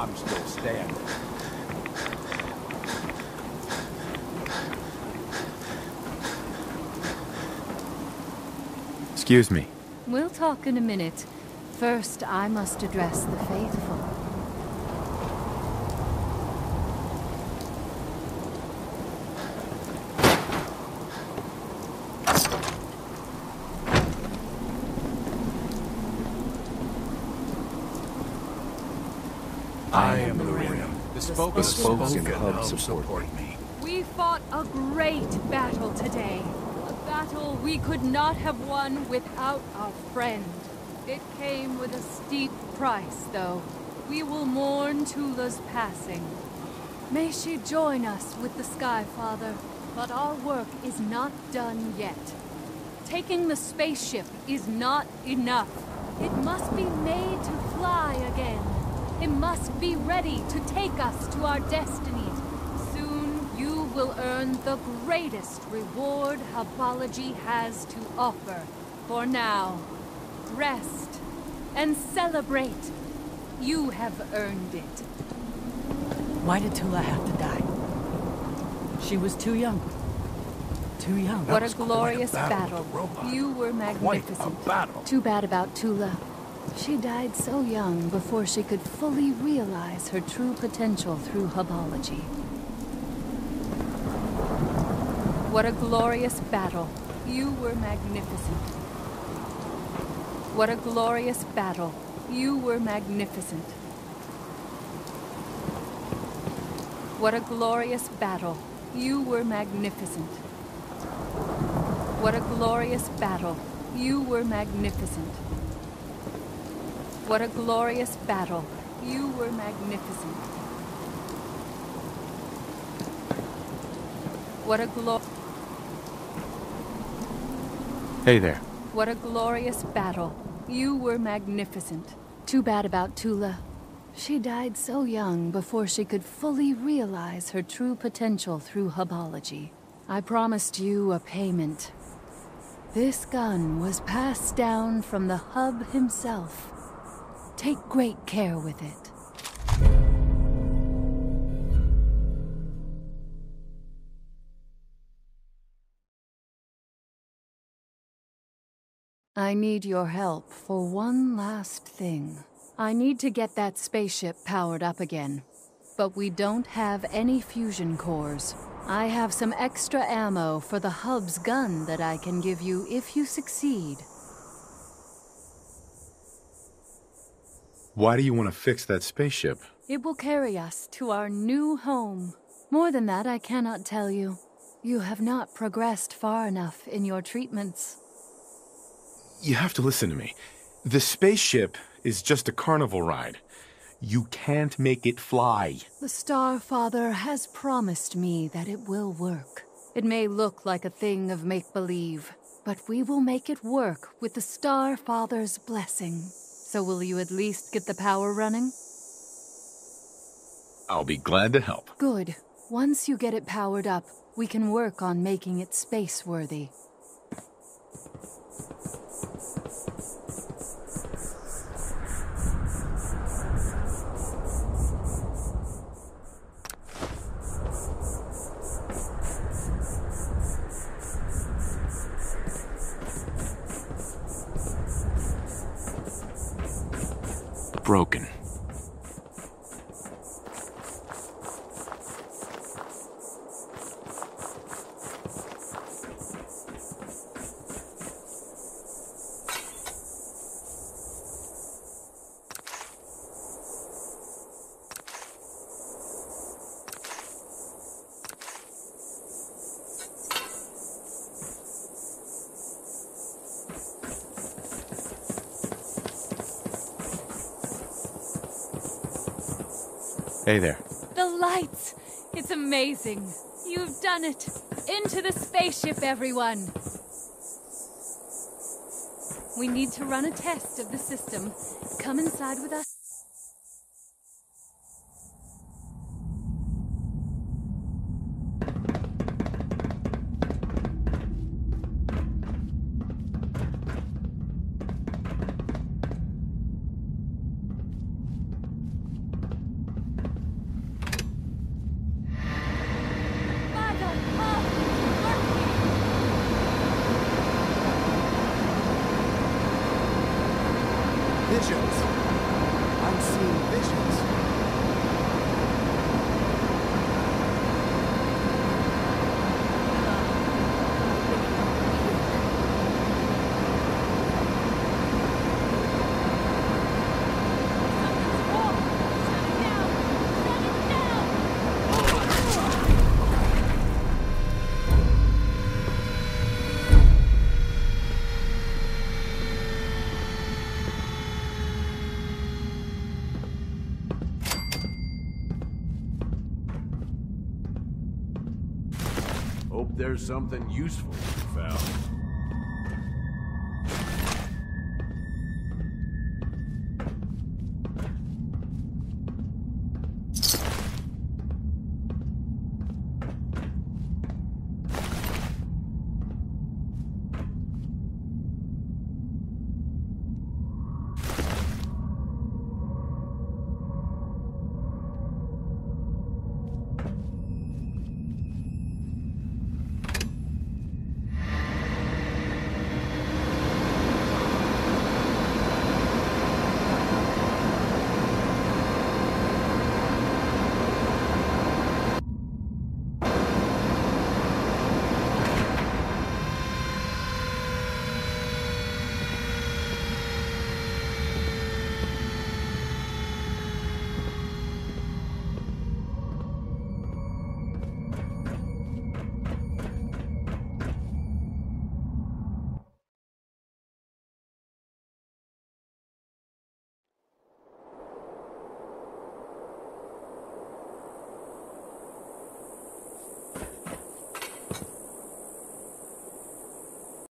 I'm still standing. Excuse me. We'll talk in a minute. First, I must address the faithful. I am Miriam, the spoken, spoken hub hub support me. We fought a great battle today. A battle we could not have won without our friend. It came with a steep price, though. We will mourn Tula's passing. May she join us with the Sky Father. But our work is not done yet. Taking the spaceship is not enough. It must be made to fly again. It must be ready to take us to our destinies. Soon you will earn the greatest reward Hubology has to offer. For now, rest and celebrate. You have earned it. Why did Tula have to die? She was too young. Too young. What a was quite a glorious battle battle. with the robot. You were magnificent. Quite a magnificent. battle. Too bad about Tula. She died so young before she could fully realize her true potential through Hubology. What a glorious battle. You were magnificent. What a glorious battle. You were magnificent. What a glorious battle. You were magnificent. What a glorious battle. You were magnificent. What a glorious battle. You were magnificent. What a glo- Hey there. What a glorious battle. You were magnificent. Too bad about Tula. She died so young before she could fully realize her true potential through Hubology. I promised you a payment. This gun was passed down from the Hub himself. Take great care with it. I need your help for one last thing. I need to get that spaceship powered up again. But we don't have any fusion cores. I have some extra ammo for the hub's gun that I can give you if you succeed. Why do you want to fix that spaceship? It will carry us to our new home. More than that, I cannot tell you. You have not progressed far enough in your treatments. You have to listen to me. The spaceship is just a carnival ride. You can't make it fly. The Star Father has promised me that it will work. It may look like a thing of make believe, but we will make it work with the Star Father's blessing. So, will you at least get the power running? I'll be glad to help. Good. Once you get it powered up, we can work on making it space broken. There. The lights! It's amazing. You've done it. Into the spaceship, everyone. We need to run a test of the system. Come inside with us. Hope there's something useful you found.